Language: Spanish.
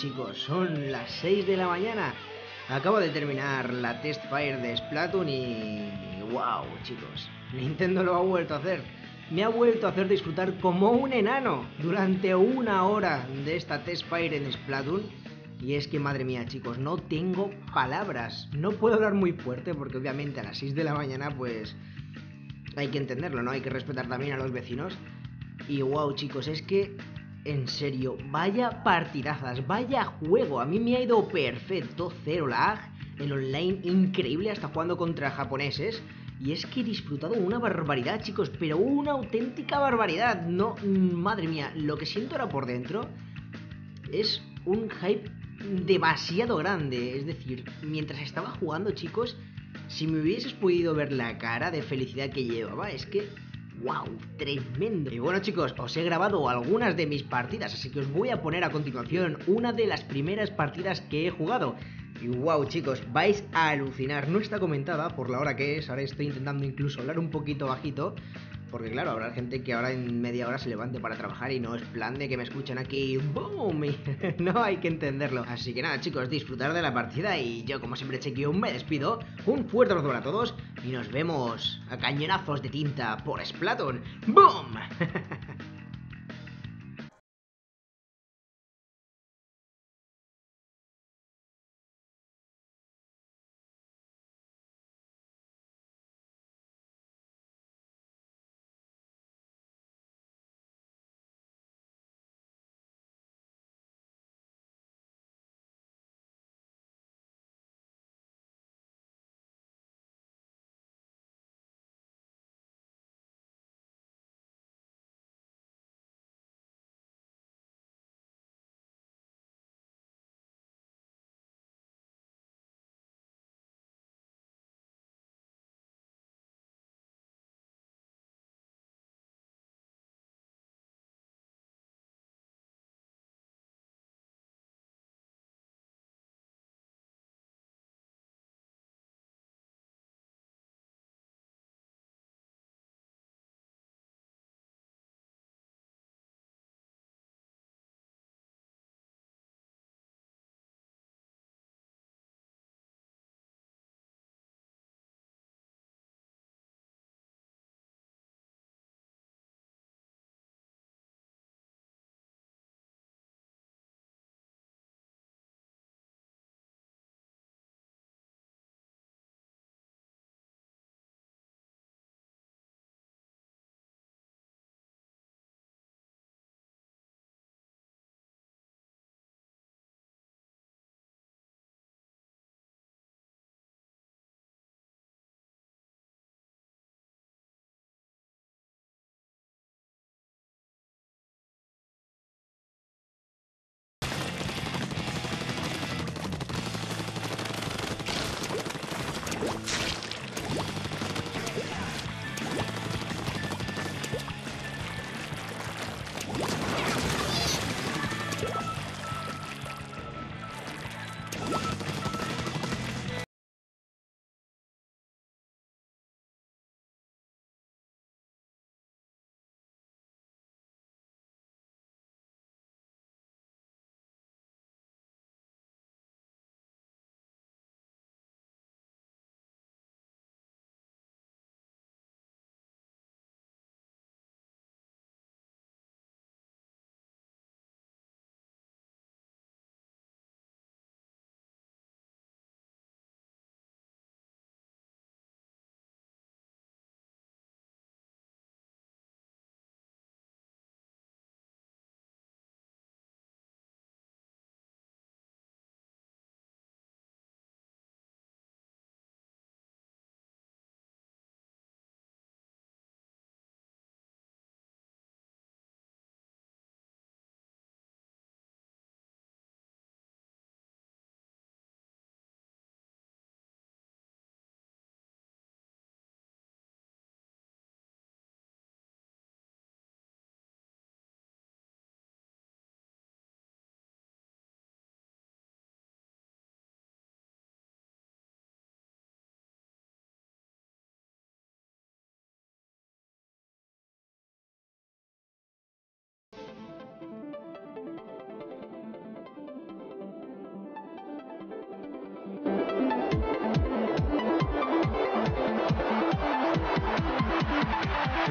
chicos, son las 6 de la mañana. Acabo de terminar la test fire de Splatoon y... ¡Wow, chicos! Nintendo lo ha vuelto a hacer. Me ha vuelto a hacer disfrutar como un enano durante una hora de esta test fire en Splatoon. Y es que, madre mía, chicos, no tengo palabras. No puedo hablar muy fuerte porque obviamente a las 6 de la mañana pues hay que entenderlo, ¿no? Hay que respetar también a los vecinos. Y wow, chicos, es que en serio, vaya partidazas, vaya juego. A mí me ha ido perfecto, cero lag, el online increíble hasta jugando contra japoneses. Y es que he disfrutado una barbaridad, chicos, pero una auténtica barbaridad. No, madre mía, lo que siento ahora por dentro es un hype demasiado grande. Es decir, mientras estaba jugando, chicos, si me hubieses podido ver la cara de felicidad que llevaba, es que ¡Wow! Tremendo. Y bueno chicos, os he grabado algunas de mis partidas, así que os voy a poner a continuación una de las primeras partidas que he jugado. Y wow chicos, vais a alucinar, no está comentada por la hora que es, ahora estoy intentando incluso hablar un poquito bajito, porque claro, habrá gente que ahora en media hora se levante para trabajar y no es plan de que me escuchen aquí ¡Boom! no hay que entenderlo. Así que nada, chicos, disfrutar de la partida y yo como siempre chequeo me despido. Un fuerte abrazo para todos y nos vemos a cañonazos de tinta por Splatoon. ¡Boom!